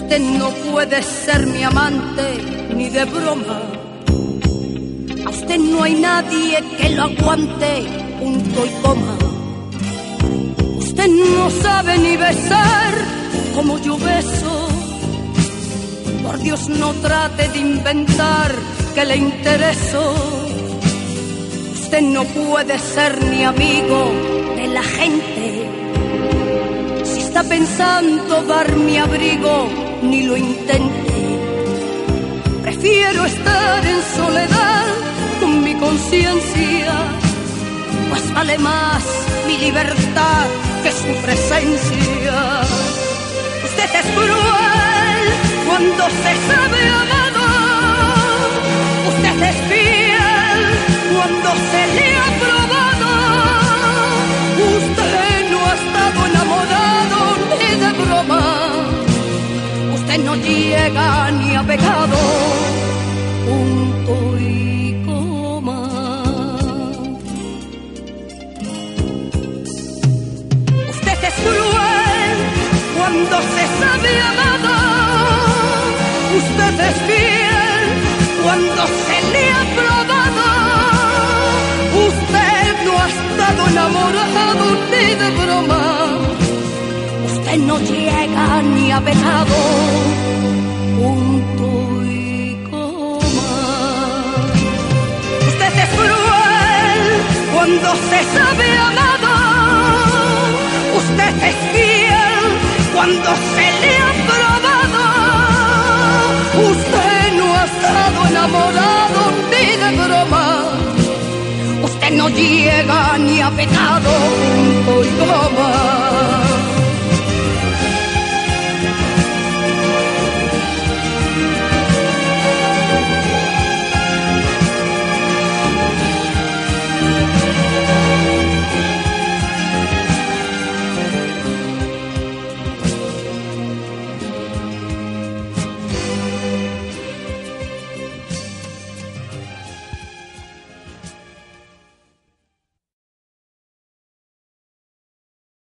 Usted no puede ser mi amante ni de broma. A usted no hay nadie que lo aguante punto y coma. Usted no sabe ni besar como yo beso. Por Dios no trate de inventar que le intereso. Usted no puede ser ni amigo pensando dar mi abrigo, ni lo intente. Prefiero estar en soledad con mi conciencia, pues vale más mi libertad que su presencia. Usted es cruel cuando se sabe amado, usted es fiel cuando se le ha usted no llega ni a pecado, punto y coma. Usted es cruel cuando se sabe amado. Usted es fiel cuando se le ha probado. Usted no ha estado enamorado ni de broma. Usted no llega ni a pecado. Punto y coma. Usted es cruel cuando se sabe amado. Usted es fiel cuando se le ha probado. Usted no ha estado enamorado ni de broma. Usted no llega ni a pecado. Punto y coma.